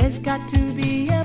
There's got to be a